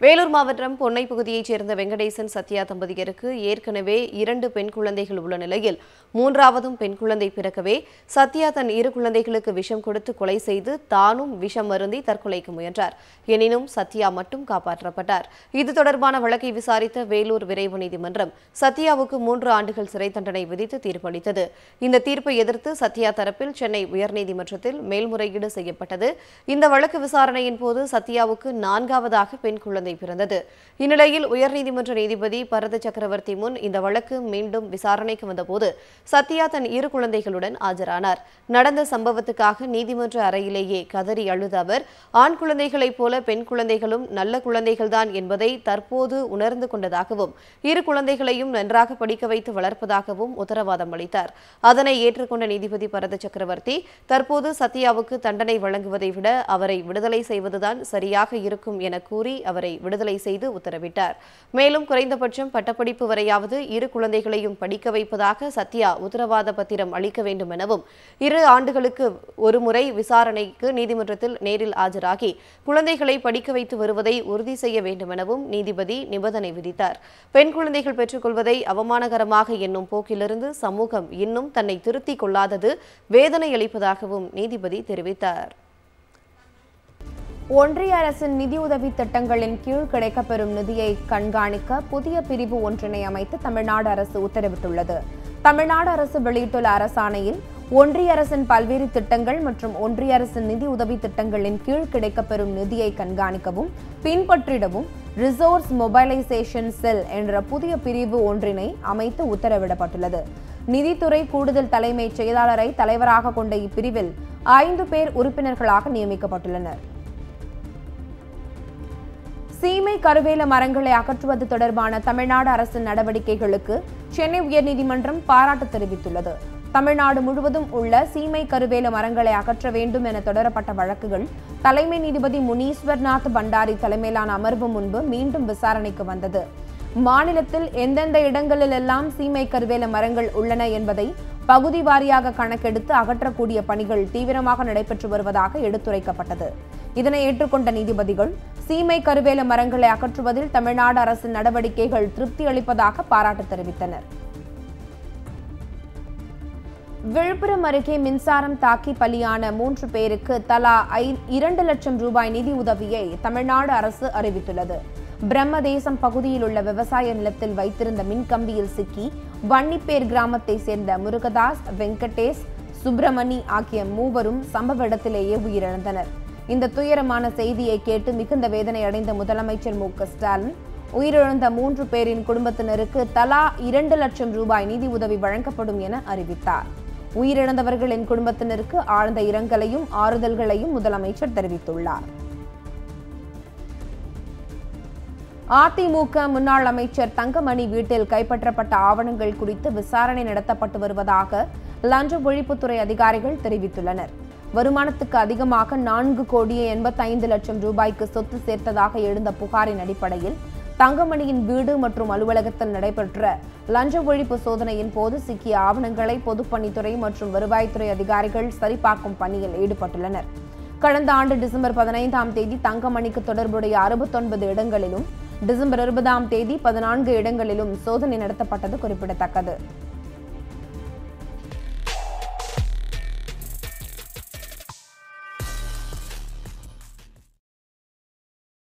வேலூர் மாவட்டம் பொன்னை பகுதியைச் சேர்ந்த வெங்கடேசன் சத்யா தம்பதியருக்கு ஏற்கனவே இரண்டு பெண் குழந்தைகள் உள்ள நிலையில் மூன்றாவதும் பெண் குழந்தை பிறக்கவே சத்யா தன் இரு குழந்தைகளுக்கு விஷம் கொடுத்து கொலை செய்து தானும் விஷம் மருந்தி தற்கொலைக்கு முயன்றார். எனினும் சத்யா மட்டும் காப்பாற்றப்பட்டார். இது தொடர்பான வழக்கை விசாரித்த வேலூர் விரைவு நீதிமன்றம் சத்யாவுக்கு மூன்று ஆண்டுகள் சிறை தண்டனை விதித்து தீர்ப்பளித்தது. இந்த தீர்ப்பை எதிர்த்து சத்யா தரப்பில் சென்னை உயர்நீதிமன்றத்தில் மேல்முறையீடு செய்யப்பட்டது. இந்த வழக்கு விசாரணையின் போது சத்யாவுக்கு நான்காவதாக பெண் குழந்தை குழந்தை பிறந்தது. இந்நிலையில் உயர்நீதிமன்ற நீதிபதி பரத சக்கரவர்த்தி முன் இந்த வழக்கு மீண்டும் விசாரணைக்கு வந்தபோது சத்யா தன் இரு குழந்தைகளுடன் ஆஜரானார். நடந்த சம்பவத்துக்காக நீதிமன்ற அறையிலேயே கதறி அழுத அவர் ஆண் குழந்தைகளைப் போல பெண் குழந்தைகளும் நல்ல குழந்தைகள்தான் என்பதை தற்போது உணர்ந்து கொண்டதாகவும் இரு குழந்தைகளையும் நன்றாக படிக்க வைத்து வளர்ப்பதாகவும் உத்தரவாதம் அளித்தார். அதனை ஏற்றுக்கொண்ட நீதிபதி பரத சக்கரவர்த்தி தற்போது சத்யாவுக்கு தண்டனை வழங்குவதை விட அவரை விடுதலை செய்வதுதான் சரியாக இருக்கும் என கூறி அவரை விடுதலை செய்து உத்தரவிட்டார். மேலும் குறைந்தபட்சம் பட்டப்படிப்பு வரையாவது இரு குழந்தைகளையும் படிக்க வைப்பதாக சத்யா உத்தரவாத பத்திரம் அளிக்க வேண்டும் எனவும் இரு ஆண்டுகளுக்கு ஒருமுறை விசாரணைக்கு நீதிமன்றத்தில் நேரில் ஆஜராகி குழந்தைகளை படிக்க வைத்து வருவதை உறுதி செய்ய வேண்டும் எனவும் நீதிபதி நிபந்தனை விதித்தார். பெண் குழந்தைகள் பெற்றுக்கொள்வதை அவமானகரமாக என்னும் போக்கிலிருந்து சமூகம் இன்னும் தன்னை திருத்திக் கொள்ளாதது வேதனை அளிப்பதாகவும் நீதிபதி தெரிவித்தார். ஒன்றிய அரசின் நிதியுதவி திட்டங்களின் கீழ் கிடைக்கப்பெறும் நிதியை கண்காணிக்க புதிய பிரிவு ஒன்றினை அமைத்து தமிழ்நாடு அரசு உத்தரவிட்டுள்ளது. தமிழ்நாடு அரசு வெளியிட்டுள்ள அரசாணையில் ஒன்றிய அரசின் பல்வேறு திட்டங்கள் மற்றும் ஒன்றிய அரசின் நிதி உதவி திட்டங்களின் கீழ் கிடைக்கப்பெறும் நிதியை கண்காணிக்கவும் பின்பற்றிடவும் ரிசோர்ஸ் மொபைலைசேஷன் செல் என்ற புதிய பிரிவு ஒன்றினை அமைத்து உத்தரவிடப்பட்டுள்ளது. நிதித்துறை கூடுதல் தலைமைச் செயலாளரை தலைவராக கொண்ட இப்பிரிவில் ஐந்து பேர் உறுப்பினர்களாக நியமிக்கப்பட்டுள்ளனர். சீமை கருவேல மரங்களை அகற்றுவது தொடர்பான தமிழ்நாடு அரசின் நடவடிக்கைகளுக்கு சென்னை உயர்நீதிமன்றம் பாராட்டு தெரிவித்துள்ளது. தமிழ்நாடு முழுவதும் உள்ள சீமை கருவேல மரங்களை அகற்ற வேண்டும் என தொடரப்பட்ட வழக்குகள் தலைமை நீதிபதி முனீஸ்வர்நாத் பண்டாரி தலைமையிலான அமர்வு முன்பு மீண்டும் விசாரணைக்கு வந்தது. மாநிலத்தில் எந்தெந்த இடங்களிலெல்லாம் சீமை கருவேல மரங்கள் உள்ளன என்பதை பகுதி வாரியாக கணக்கெடுத்து அகற்றக்கூடிய பணிகள் தீவிரமாக நடைபெற்று வருவதாக எடுத்துரைக்கப்பட்டது. இதனை ஏற்றுக்கொண்ட நீதிபதிகள் சீமை கருவேல மரங்களை அகற்றுவதில் தமிழ்நாடு அரசின் நடவடிக்கைகள் திருப்தி அளிப்பதாக பாராட்டு தெரிவித்தனர். விழுப்புரம் அருகே மின்சாரம் தாக்கி பலியான மூன்று பேருக்கு தலா ஐ- இரண்டு லட்சம் ரூபாய் நிதி உதவியை தமிழ்நாடு அரசு அறிவித்துள்ளது. பிரம்மதேசம் பகுதியில் உள்ள விவசாய நிலத்தில் வைத்திருந்த மின்கம்பியில் சிக்கி வன்னிப்பேர் கிராமத்தை சேர்ந்த முருகதாஸ் வெங்கடேஷ் சுப்பிரமணி ஆகிய மூவரும் சம்பவ இடத்திலேயே உயிரிழந்தனர். இந்த துயரமான செய்தியை கேட்டு மிகுந்த வேதனை அடைந்த முதலமைச்சர் மு ஸ்டாலின் உயிரிழந்த மூன்று பேரின் குடும்பத்தினருக்கு தலா இரண்டு லட்சம் ரூபாய் நிதி உதவி வழங்கப்படும் என அறிவித்தார். உயிரிழந்தவர்களின் குடும்பத்தினருக்கு ஆழ்ந்த இரங்கலையும் ஆறுதல்களையும் முதலமைச்சர் தெரிவித்துள்ளார். அதிமுக முன்னாள் அமைச்சர் தங்கமணி வீட்டில் கைப்பற்றப்பட்ட ஆவணங்கள் குறித்து விசாரணை நடத்தப்பட்டு வருவதாக லஞ்ச ஒழிப்புத்துறை அதிகாரிகள் தெரிவித்துள்ளனர். வருமானத்துக்கு அதிகமாக நான்கு கோடியே எண்பத்தைந்து லட்சம் ரூபாய்க்கு சொத்து சேர்த்ததாக எழுந்த புகாரின் அடிப்படையில் தங்கமணியின் வீடு மற்றும் அலுவலகத்தில் நடைபெற்ற லஞ்ச ஒழிப்பு சோதனையின் போது சிக்கிய ஆவணங்களை பொதுப்பணித்துறை மற்றும் வருவாய்த்துறை அதிகாரிகள் சரிபார்க்கும் பணியில் ஈடுபட்டுள்ளனர். கடந்த ஆண்டு டிசம்பர் பதினைந்தாம் தேதி தங்கமணிக்கு தொடர்புடைய அறுபத்தொன்பது இடங்களிலும் டிசம்பர் இருபதாம் தேதி பதினான்கு இடங்களிலும் சோதனை நடத்தப்பட்டது குறிப்பிடத்தக்கது.